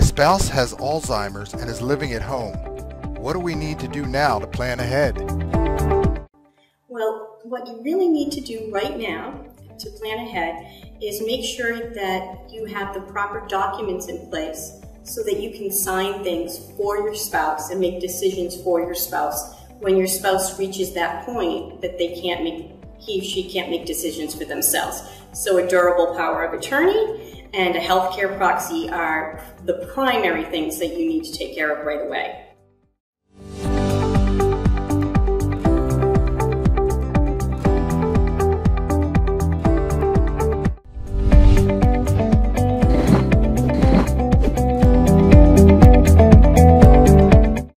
spouse has Alzheimer's and is living at home. What do we need to do now to plan ahead? Well, what you really need to do right now to plan ahead is make sure that you have the proper documents in place so that you can sign things for your spouse and make decisions for your spouse when your spouse reaches that point that they can't make he or she can't make decisions for themselves. So a durable power of attorney and a healthcare proxy are the primary things that you need to take care of right away.